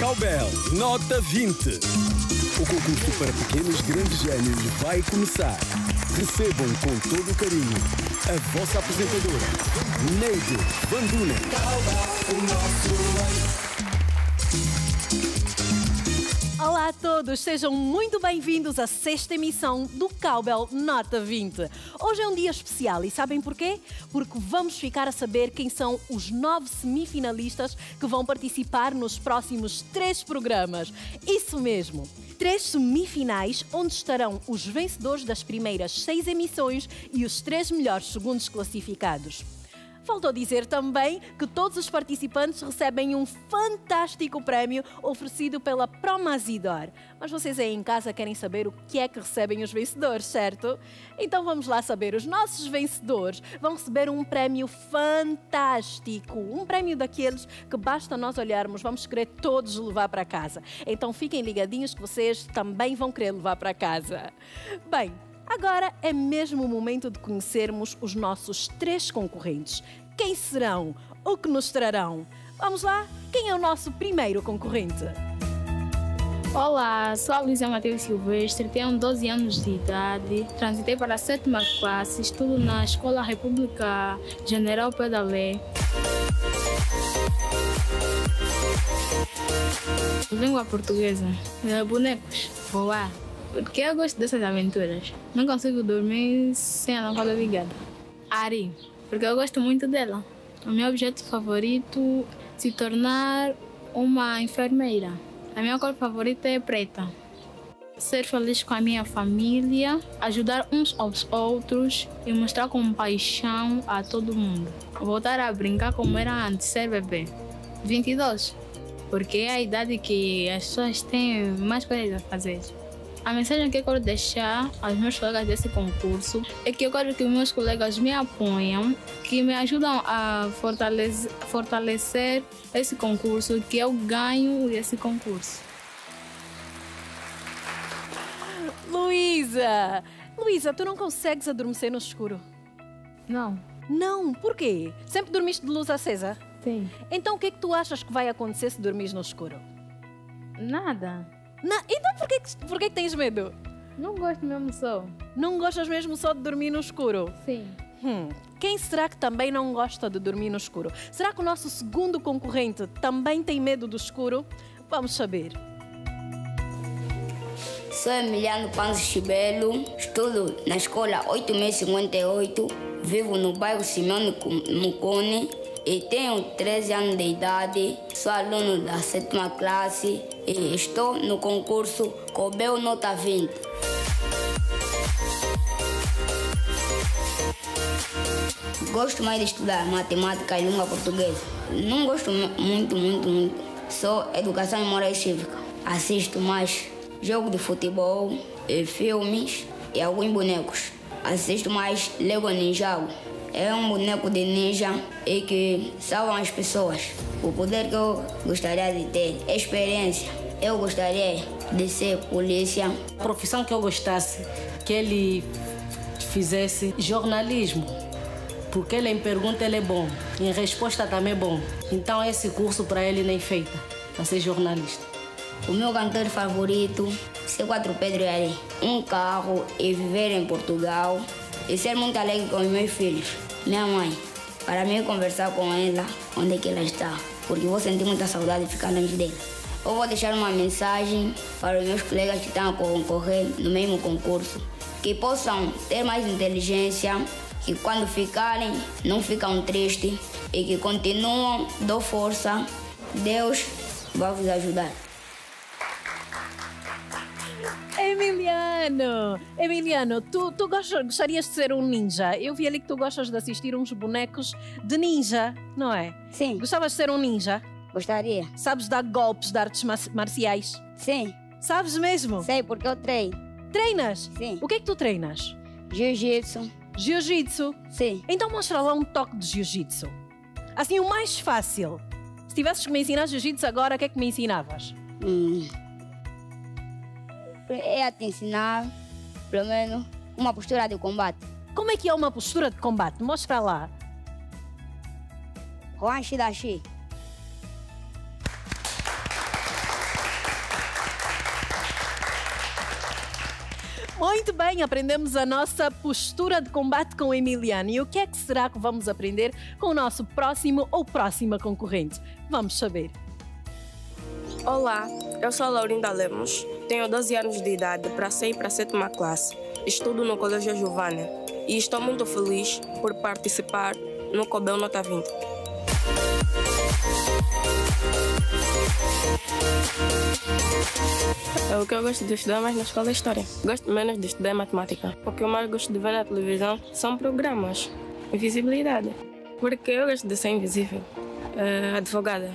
Cowbell, nota 20. O concurso para pequenos grandes gênios vai começar. Recebam com todo o carinho a vossa apresentadora, Neide Van Dunen. Olá a todos, sejam muito bem-vindos à sexta emissão do Cowbell Nota 20. Hoje é um dia especial e sabem porquê? Porque vamos ficar a saber quem são os nove semifinalistas que vão participar nos próximos três programas. Isso mesmo! Três semifinais onde estarão os vencedores das primeiras seis emissões e os três melhores segundos classificados. Faltou dizer também que todos os participantes recebem um fantástico prémio oferecido pela Promazidor. Mas vocês aí em casa querem saber o que é que recebem os vencedores, certo? Então vamos lá saber. Os nossos vencedores vão receber um prémio fantástico. Um prémio daqueles que basta nós olharmos, vamos querer todos levar para casa. Então fiquem ligadinhos que vocês também vão querer levar para casa. Bem, Agora é mesmo o momento de conhecermos os nossos três concorrentes. Quem serão? O que nos trarão? Vamos lá? Quem é o nosso primeiro concorrente? Olá, sou a Luísa Matheus Silvestre, tenho 12 anos de idade, transitei para a sétima classe, estudo na Escola República General Pedalé. Língua portuguesa, eh, bonecos, voar. Porque eu gosto dessas aventuras. Não consigo dormir sem a lâmpada ligada. Ari, porque eu gosto muito dela. O meu objeto favorito é se tornar uma enfermeira. A minha cor favorita é preta. Ser feliz com a minha família, ajudar uns aos outros e mostrar compaixão a todo mundo. Voltar a brincar como era antes, ser bebê. 22, porque é a idade que as pessoas têm mais coisas a fazer. A mensagem que eu quero deixar aos meus colegas desse concurso é que eu quero que meus colegas me apoiam, que me ajudam a fortalecer, fortalecer esse concurso, que eu ganho esse concurso. Luísa! Luísa, tu não consegues adormecer no escuro? Não, Não, por quê? Sempre dormiste de luz acesa? sim, Então o que é que tu achas que vai acontecer se dormires no escuro? nada. Na- Então por que, que- por que que tens medo? Não gosto mesmo só. Não gostas mesmo só de dormir no escuro? Sim. Hum, quem será que também não gosta de dormir no escuro? Será que o nosso segundo concorrente também tem medo do escuro? Vamos saber. Sou Emiliano Panzo Chibelo, estudo na escola 8058, vivo no bairro Simeone Mucone e tenho 13 anos de idade. Sou aluno da sétima classe e estou no concurso Cobel Nota 20. Gosto mais de estudar matemática e língua portuguesa. Não gosto mu- muito, muito, muito. Só educação e moral e cívica. Assisto mais jogo de futebol, e filmes e alguns bonecos. Assisto mais Lego Ninjago. É um boneco de ninja e que salvam as pessoas. O poder que eu gostaria de ter é experiência. Eu gostaria de ser polícia. profissão que eu gostasse que ele fizesse jornalismo. Porque ele em pergunta ele é bom, em resposta também é bom. Então esse curso para ele nem feita, para ser jornalista. O meu cantor favorito, C4 Pedro Yari. Um carro e viver em Portugal. E ser muito alegre com os meus filhos. Minha mãe, para mim conversar com ela onde que ela está. Porque vou sentir muita saudade de ficar longe dela. Eu vou deixar uma mensagem para os meus colegas que estão a concorrer no mesmo concurso. Que possam ter mais inteligência, que quando ficarem não ficam tristes e que continuam, dou força. Deus vai vos ajudar. Emiliano! Emiliano, tu, tu gostas- gostarias de ser um ninja? Eu vi ali que tu gostas de assistir uns bonecos de ninja, não é? Sim, Gostavas de ser um ninja? gostaria. Sabes dar golpes de artes ma- marciais? Sim, Sabes mesmo? sei porque eu treino. Treinas? Sim. O que é que tu treinas? Jiu-jitsu. Jiu-jitsu. Sim. Então mostra lá um toque de jiu-jitsu. Assim, o mais fácil. Se tivesses que me ensinar jiu-jitsu agora, o que é que me ensinavas? Hum. É a te ensinar, pelo menos, uma postura de combate. Como é que é uma postura de combate? Mostra lá. Juan Shidashi. Muito bem, aprendemos a nossa postura de combate com Emiliano. E o que é que será que vamos aprender com o nosso próximo ou próxima concorrente? Vamos saber. Olá, eu sou a Laurinda Lemos, tenho 12 anos de idade para sair para a sétima classe. Estudo no Colégio Giovanni e estou muito feliz por participar no Cobel Nota 20. É o que eu gosto de estudar mais na escola é História. Gosto menos de estudar Matemática. O que eu mais gosto de ver na televisão são programas. Invisibilidade. Porque eu gosto de ser invisível. Uh, advogada.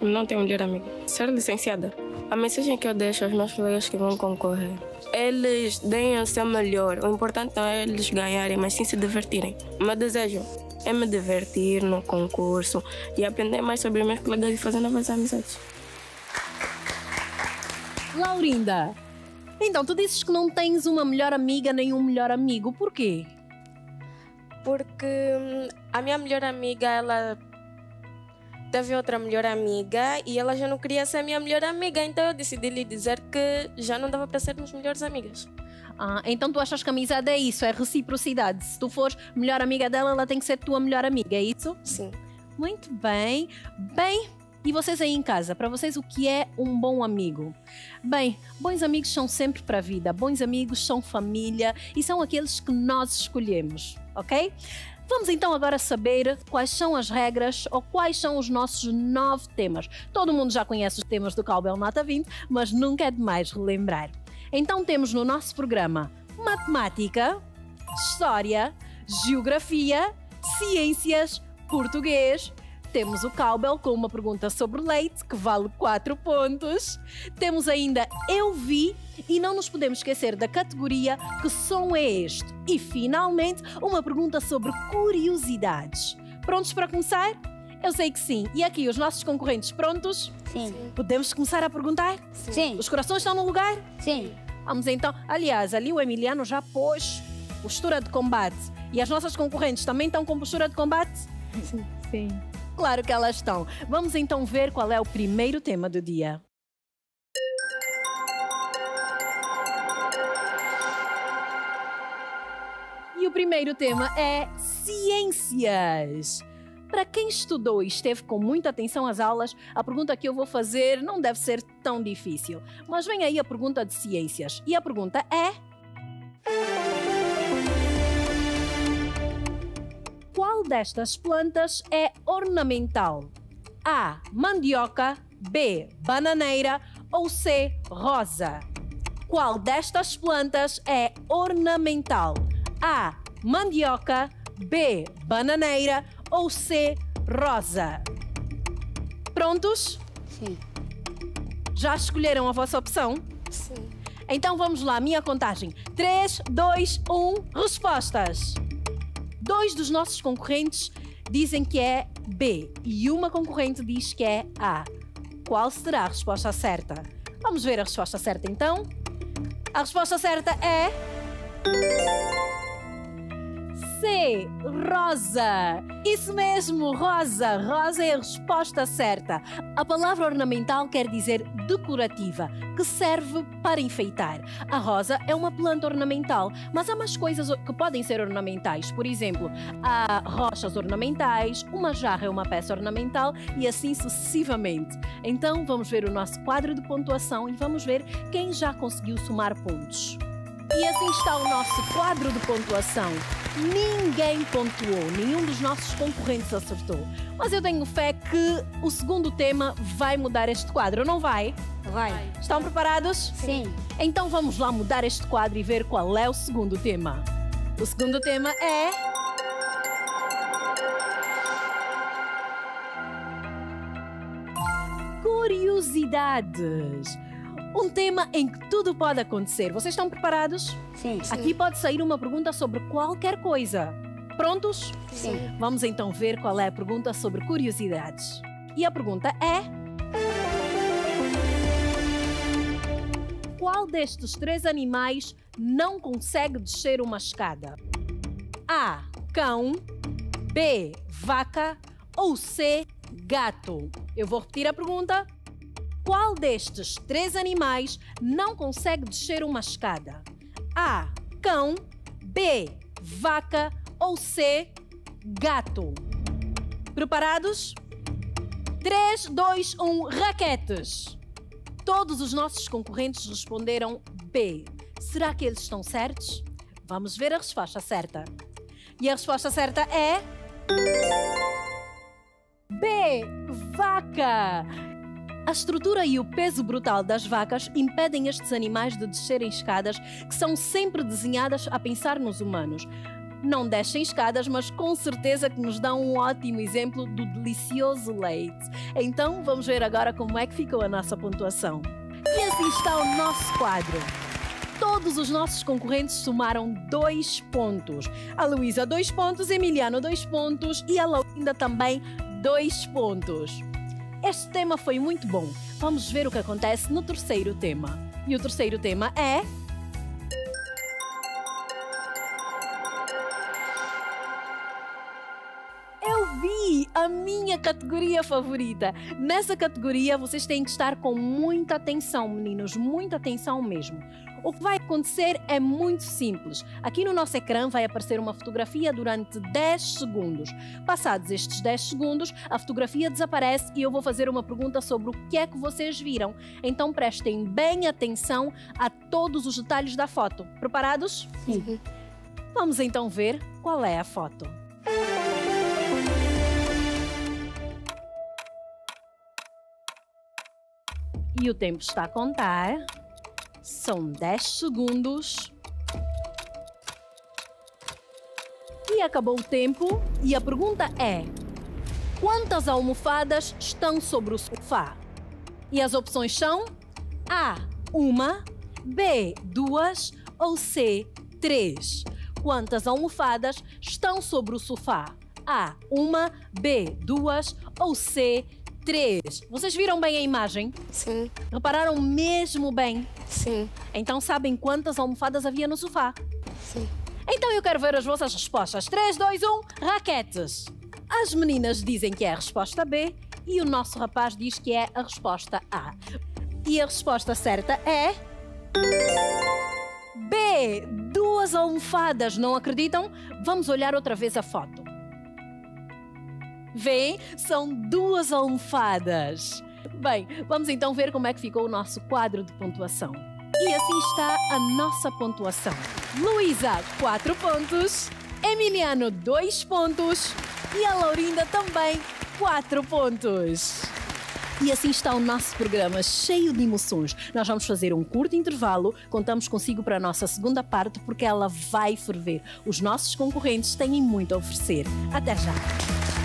Não tenho melhor amigo. Ser licenciada. A mensagem que eu deixo aos meus colegas que vão concorrer. Eles deem o seu melhor. O importante não é eles ganharem, mas sim se divertirem. O meu desejo é me divertir no concurso e aprender mais sobre meus colegas e fazer novas amizades. Laurinda, então tu dizes que não tens uma melhor amiga nem um melhor amigo. Por quê? Porque hum, a minha melhor amiga, ela teve outra melhor amiga e ela já não queria ser minha melhor amiga, então eu decidi lhe dizer que já não dava para sermos melhores amigas. Ah, então tu achas que a amizade é isso, é reciprocidade. Se tu fores melhor amiga dela, ela tem que ser tua melhor amiga, é isso? Sim. Muito bem. Bem, e vocês aí em casa, para vocês o que é um bom amigo? Bem, bons amigos são sempre para a vida. Bons amigos são família e são aqueles que nós escolhemos, ok? Vamos então agora saber quais são as regras ou quais são os nossos nove temas. Todo mundo já conhece os temas do Cowbell Nota 20, mas nunca é demais relembrar. Então temos no nosso programa matemática, história, geografia, ciências, português, temos o Cowbell com uma pergunta sobre leite, que vale 4 pontos. Temos ainda Eu Vi e não nos podemos esquecer da categoria Que som é este? E finalmente, uma pergunta sobre curiosidades. Prontos para começar? Eu sei que sim. E aqui, os nossos concorrentes prontos? Sim. Podemos começar a perguntar? Sim. Os corações estão no lugar? Sim. Vamos então. Aliás, ali o Emiliano já pôs postura de combate. E as nossas concorrentes também estão com postura de combate? Sim. Sim. Claro que elas estão. Vamos então ver qual é o primeiro tema do dia. Primeiro tema é ciências. Para quem estudou e esteve com muita atenção às aulas, a pergunta que eu vou fazer não deve ser tão difícil. Mas vem aí a pergunta de ciências. E a pergunta é: Qual destas plantas é ornamental? A. Mandioca. B. Bananeira. Ou C. Rosa? Qual destas plantas é ornamental? A. Mandioca. B. Bananeira. Ou C. Rosa? Prontos? Sim. Já escolheram a vossa opção? Sim. Então vamos lá, minha contagem. 3, 2, 1, respostas. Dois dos nossos concorrentes dizem que é B e uma concorrente diz que é A. Qual será a resposta certa? Vamos ver a resposta certa então. A resposta certa é. C. Rosa. Isso mesmo, rosa. Rosa é a resposta certa. A palavra ornamental quer dizer decorativa, que serve para enfeitar. A rosa é uma planta ornamental, mas há mais coisas que podem ser ornamentais. Por exemplo, há rochas ornamentais, uma jarra é uma peça ornamental e assim sucessivamente. Então vamos ver o nosso quadro de pontuação e vamos ver quem já conseguiu somar pontos. E assim está o nosso quadro de pontuação. Ninguém pontuou, nenhum dos nossos concorrentes acertou. Mas eu tenho fé que o segundo tema vai mudar este quadro, não vai? Vai. Estão preparados? Sim. Então vamos lá mudar este quadro e ver qual é o segundo tema. O segundo tema é. Curiosidades. Um tema em que tudo pode acontecer. Vocês estão preparados? Sim. Aqui pode sair uma pergunta sobre qualquer coisa. Prontos? Sim. Vamos então ver qual é a pergunta sobre curiosidades. E a pergunta é: qual destes três animais não consegue descer uma escada? A. Cão. B. Vaca. Ou C. Gato. Eu vou repetir a pergunta. Qual destes três animais não consegue descer uma escada? A. Cão. B. Vaca. Ou C. Gato. Preparados? 3, 2, 1, raquetes. Todos os nossos concorrentes responderam B. Será que eles estão certos? Vamos ver a resposta certa. E a resposta certa é. B. Vaca! A estrutura e o peso brutal das vacas impedem estes animais de descerem escadas que são sempre desenhadas a pensar nos humanos. Não descem escadas, mas com certeza que nos dão um ótimo exemplo do delicioso leite. Então vamos ver agora como é que ficou a nossa pontuação. E assim está o nosso quadro. Todos os nossos concorrentes somaram dois pontos. A Luísa, dois pontos, Emiliano, dois pontos e a Laurinda também, dois pontos. Este tema foi muito bom. Vamos ver o que acontece no terceiro tema. E o terceiro tema é. A minha categoria favorita. Nessa categoria vocês têm que estar com muita atenção, meninos, muita atenção mesmo. O que vai acontecer é muito simples. Aqui no nosso ecrã vai aparecer uma fotografia durante 10 segundos. Passados estes 10 segundos, a fotografia desaparece e eu vou fazer uma pergunta sobre o que é que vocês viram. Então prestem bem atenção a todos os detalhes da foto. Preparados? Sim. Vamos então ver qual é a foto. E o tempo está a contar. São 10 segundos. E acabou o tempo. E a pergunta é: quantas almofadas estão sobre o sofá? E as opções são A. Uma, B. Duas ou C. Três. Quantas almofadas estão sobre o sofá? A. Uma, B. Duas ou C. Três. Vocês viram bem a imagem? Sim, Repararam mesmo bem? sim, Então sabem quantas almofadas havia no sofá? sim. Então eu quero ver as vossas respostas. 3, 2, 1, raquetes. As meninas dizem que é a resposta B e o nosso rapaz diz que é a resposta A. E a resposta certa é. B. Duas almofadas. Não acreditam? Vamos olhar outra vez a foto. Vêem? São duas almofadas. Bem, vamos então ver como é que ficou o nosso quadro de pontuação. E assim está a nossa pontuação. Luísa, 4 pontos. Emiliano, 2 pontos. E a Laurinda também, 4 pontos. E assim está o nosso programa, cheio de emoções. Nós vamos fazer um curto intervalo, contamos consigo para a nossa segunda parte, porque ela vai ferver. Os nossos concorrentes têm muito a oferecer. Até já!